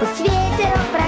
по свету